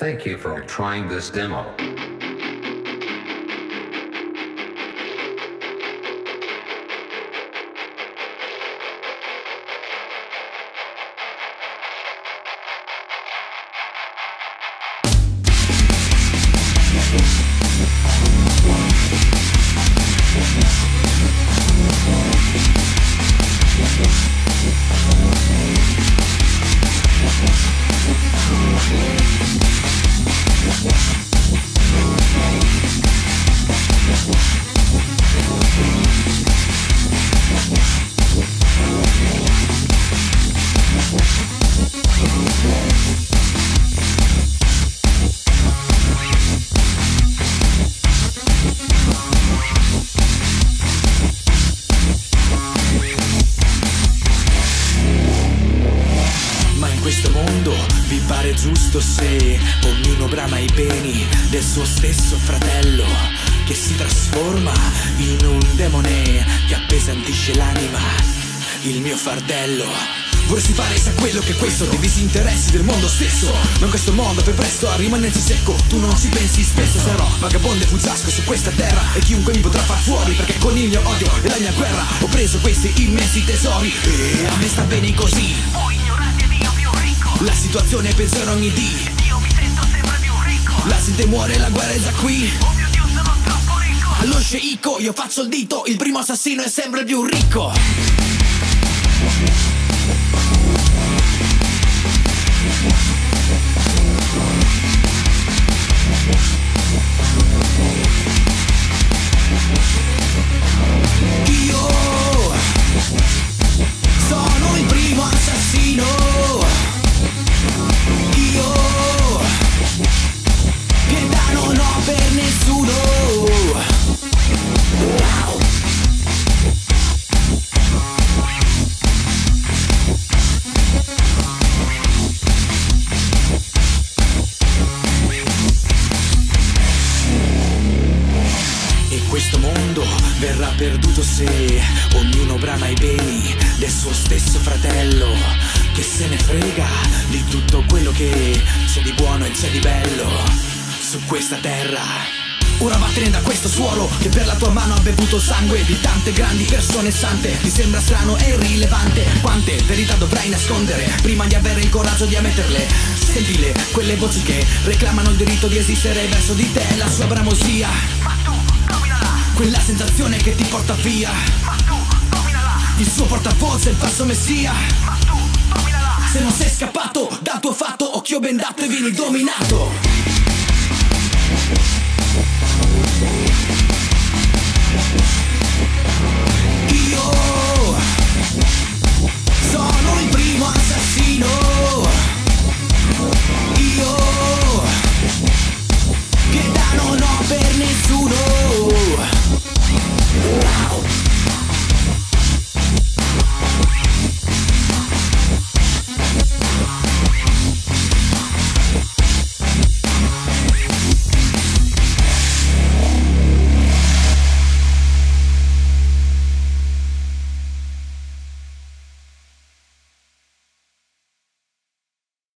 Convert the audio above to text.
Thank you for trying this demo. Questo mondo vi pare giusto se ognuno brama i beni del suo stesso fratello che si trasforma in un demone che appesantisce l'anima, il mio fardello. Vorresti fare sa quello che questo? Dei disinteressi del mondo stesso. Ma in questo mondo fai presto a rimanerci secco. Tu non ci pensi spesso sarò vagabondo e fuggiasco su questa terra. E chiunque mi potrà far fuori perché con il mio odio e la mia guerra Ho preso questi immensi tesori. E a me sta bene così La situazione peggiora ogni dì. Io mi sento sempre più ricco. La gente muore, la guerra è già qui. Oh mio Dio sono troppo ricco. Allo sceicco io faccio il dito Il primo assassino è sempre più ricco questo mondo verrà perduto se ognuno brama i beni del suo stesso fratello che se ne frega di tutto quello che c'è di buono e c'è di bello su questa terra. Ora vattene da questo suolo che per la tua mano ha bevuto sangue di tante grandi persone sante. Ti sembra strano e irrilevante quante verità dovrai nascondere prima di avere il coraggio di ammetterle. Sentile quelle voci che reclamano il diritto di esistere verso di te, la sua bramosia. Quella sensazione che ti porta via. Ma tu dominala Il suo portavoce, il falso messia. Ma tu dominala Se non sei scappato dal tuo fatto Occhio bendato e vieni dominato